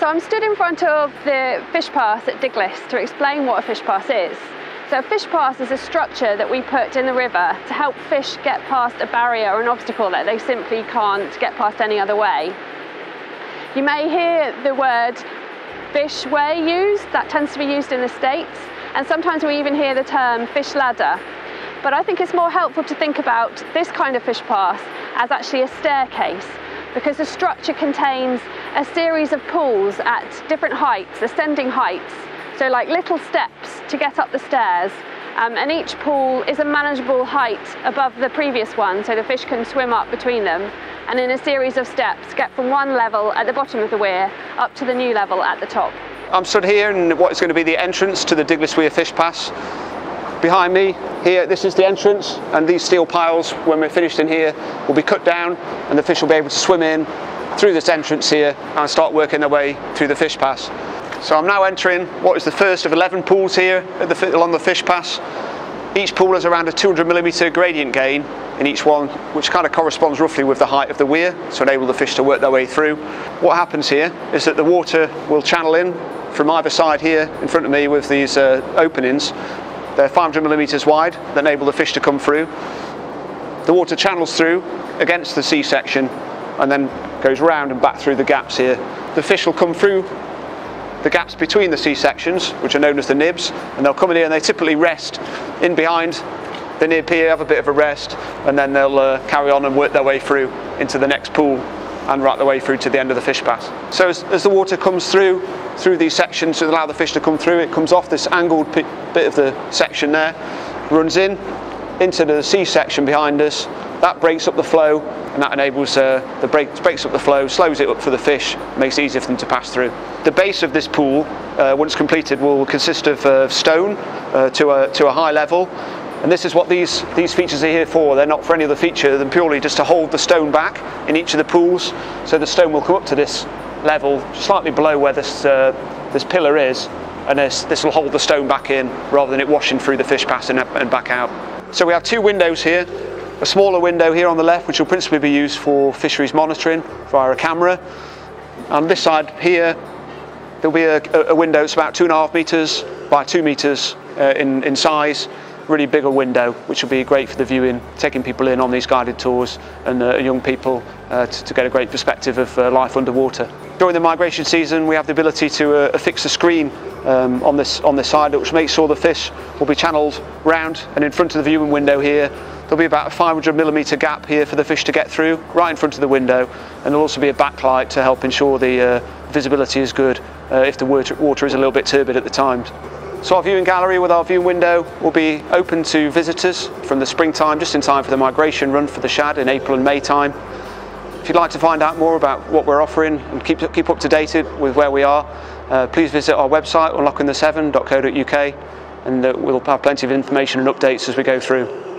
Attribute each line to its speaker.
Speaker 1: So I'm stood in front of the fish pass at Diglis to explain what a fish pass is. So a fish pass is a structure that we put in the river to help fish get past a barrier or an obstacle that they simply can't get past any other way. You may hear the word fishway used, that tends to be used in the States, and sometimes we even hear the term fish ladder. But I think it's more helpful to think about this kind of fish pass as actually a staircase because the structure contains a series of pools at different heights, ascending heights, so like little steps to get up the stairs. Um, and each pool is a manageable height above the previous one, so the fish can swim up between them. And in a series of steps, get from one level at the bottom of the weir up to the new level at the top.
Speaker 2: I'm stood here in what is going to be the entrance to the Diglis Weir Fish Pass. Behind me here, this is the entrance, and these steel piles, when we're finished in here, will be cut down, and the fish will be able to swim in through this entrance here and start working their way through the fish pass. So I'm now entering what is the first of 11 pools here the, along the fish pass. Each pool has around a 200 millimetre gradient gain in each one, which kind of corresponds roughly with the height of the weir, so enable the fish to work their way through. What happens here is that the water will channel in from either side here in front of me with these uh, openings they're 500 millimetres wide that enable the fish to come through. The water channels through against the C-section and then goes round and back through the gaps here. The fish will come through the gaps between the C-sections, which are known as the nibs, and they'll come in here and they typically rest in behind the nib here, have a bit of a rest, and then they'll uh, carry on and work their way through into the next pool and right the way through to the end of the fish pass. So as, as the water comes through, through these sections to allow the fish to come through, it comes off this angled bit of the section there, runs in, into the C section behind us, that breaks up the flow and that enables uh, the break, breaks up the flow, slows it up for the fish, makes it easier for them to pass through. The base of this pool, uh, once completed, will consist of uh, stone uh, to, a, to a high level and this is what these, these features are here for. They're not for any other feature than purely just to hold the stone back in each of the pools. So the stone will come up to this level, slightly below where this, uh, this pillar is, and this, this will hold the stone back in rather than it washing through the fish pass and, and back out. So we have two windows here. A smaller window here on the left, which will principally be used for fisheries monitoring via a camera. On this side here, there'll be a, a window that's about two and a half metres by two metres uh, in, in size really bigger window, which will be great for the viewing, taking people in on these guided tours and uh, young people uh, to, to, get a great perspective of uh, life underwater. During the migration season, we have the ability to uh, affix a screen um, on this on this side, which makes sure the fish will be channeled round and in front of the viewing window here. There'll be about a 500 millimetre gap here for the fish to get through, right in front of the window, and there'll also be a backlight to help ensure the uh, visibility is good uh, if the water, water is a little bit turbid at the times. So our viewing gallery with our viewing window will be open to visitors from the springtime, just in time for the migration run for the shad in April and May time. If you'd like to find out more about what we're offering and keep, keep up to date with where we are, uh, please visit our website, unlockingthesevern.co.uk, and uh, we'll have plenty of information and updates as we go through.